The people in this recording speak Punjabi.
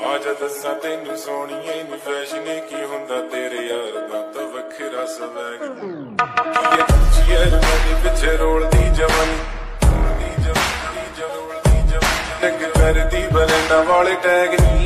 ਆਜਾ ਦੱਸਾਂ ਤੈਨੂੰ ਸੋਹਣੀਏ ਨੀ ਫੈਸ਼ਨ ਕੀ ਹੁੰਦਾ ਤੇਰੇ ਯਾਰ ਦਾ ਤਾਂ ਵੱਖਰਾ ਸਵੈਗ ਇਹ ਚੀਏ ਮੇਰੇ ਪਿੱਛੇ ਰੋਲਦੀ ਜਵਾਨੀ। ਰੋਲਦੀ ਜਵਾਨੀ ਰੋਲਦੀ ਜਵਾਨੀ ਟੱਕ ਕਰਦੀ ਬਰੰਡਾ ਵਾਲੇ ਟੈਗ। ਨੀ